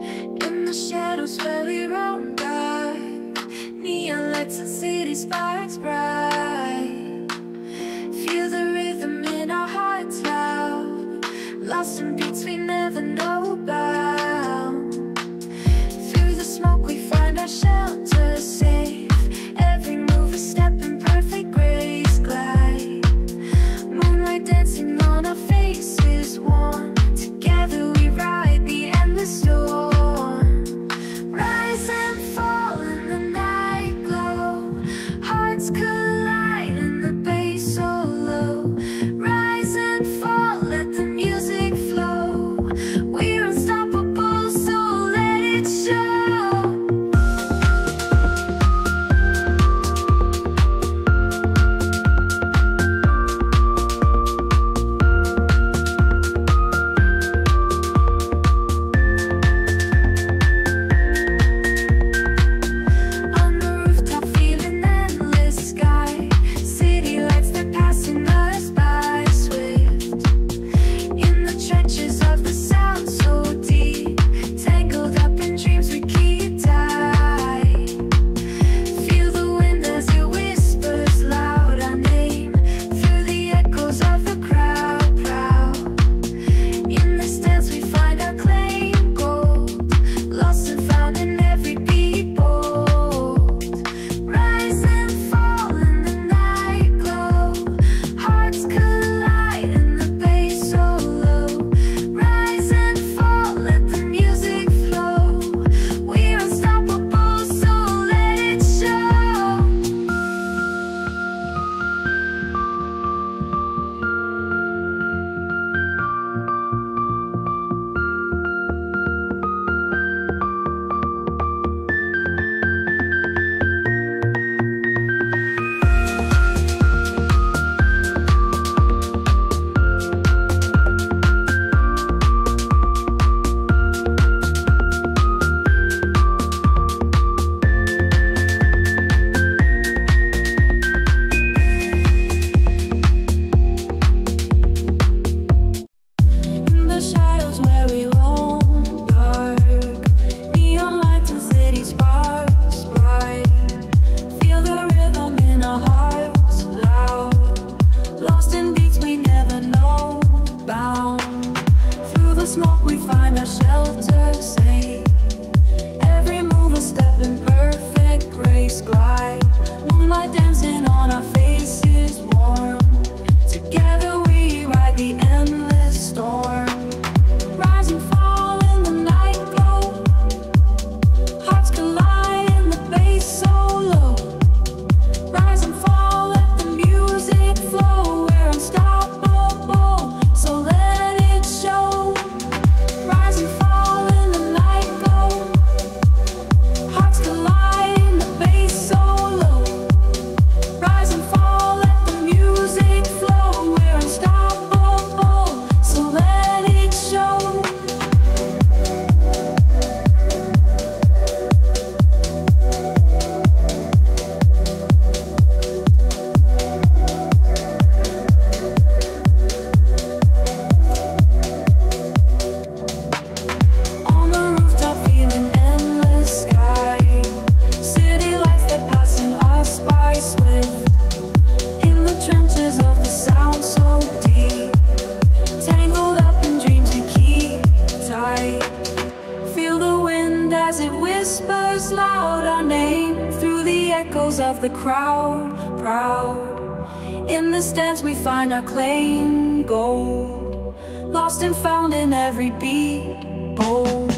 In the shadows where we roam dark Neon lights and city sparks bright. of the crowd, proud. In the stands we find our claim, gold. Lost and found in every beat, bold.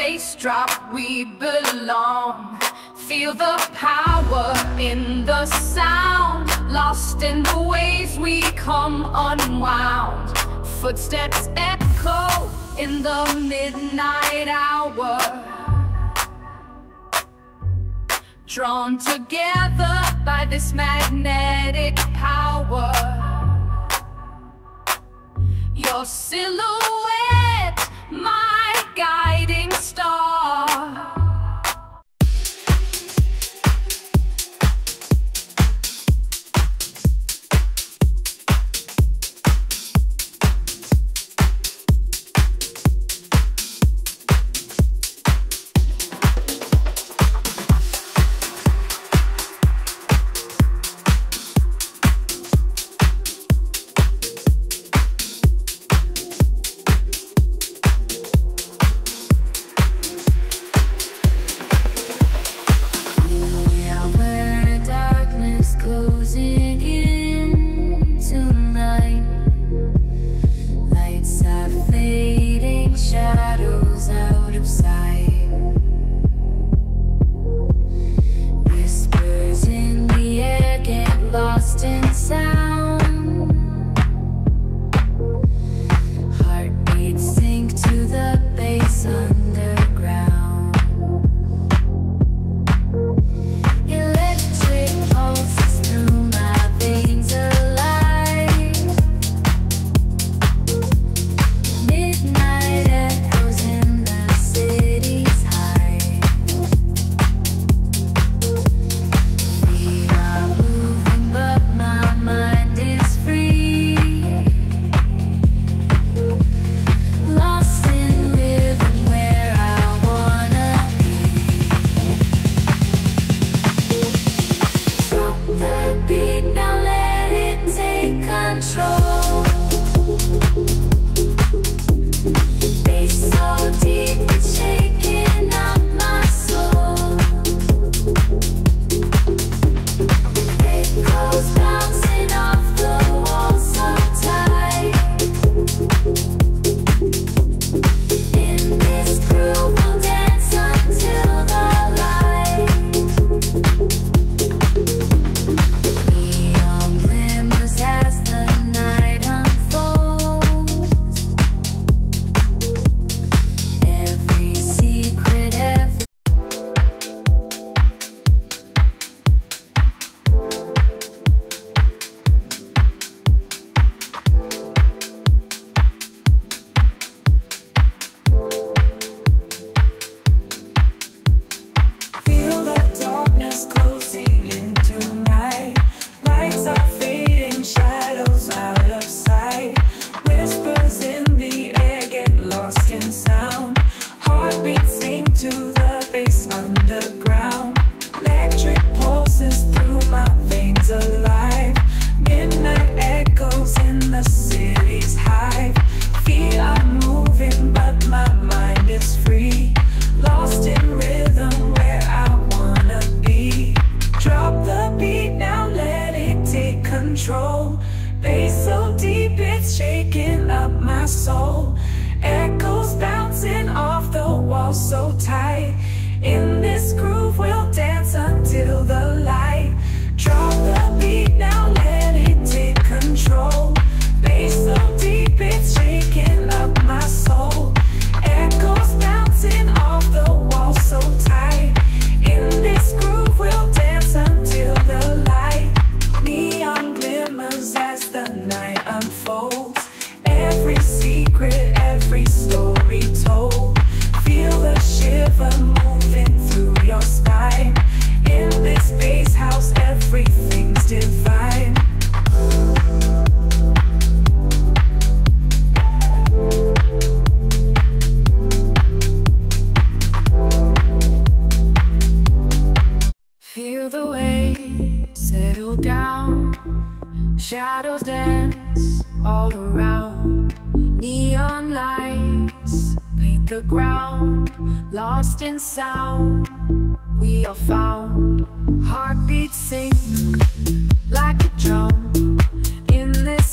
bass drop, we belong. Feel the power in the sound. Lost in the waves, we come unwound. Footsteps echo in the midnight hour. Drawn together by this magnetic power. Your silhouette, my guiding star.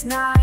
night.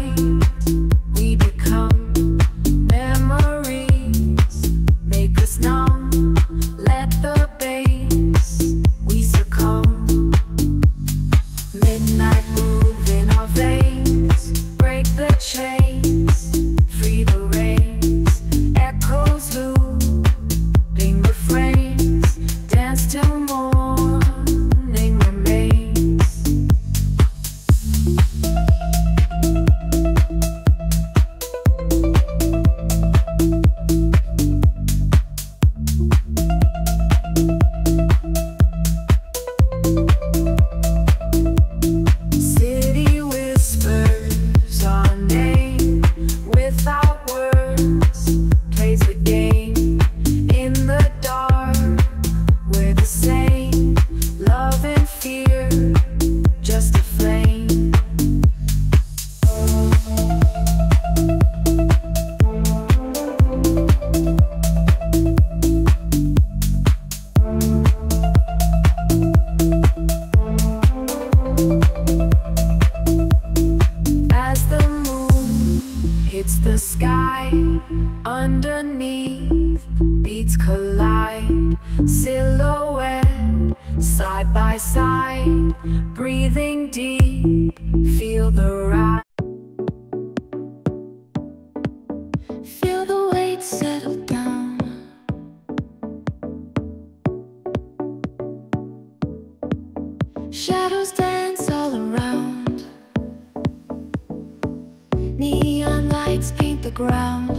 Shadows dance all around. Neon lights paint the ground.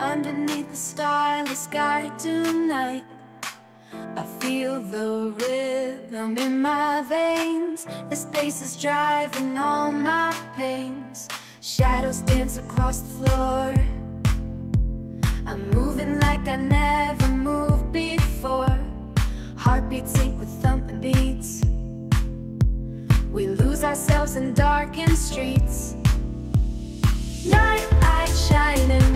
Underneath the starless sky tonight. I feel the rhythm in my veins. The space is driving all my pains. Shadows dance across the floor. I'm moving like I never moved before. Heartbeats sync with thumping beats. We lose ourselves in darkened streets. Night light shining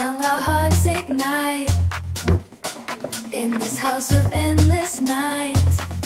Our hearts ignite In this house of endless nights.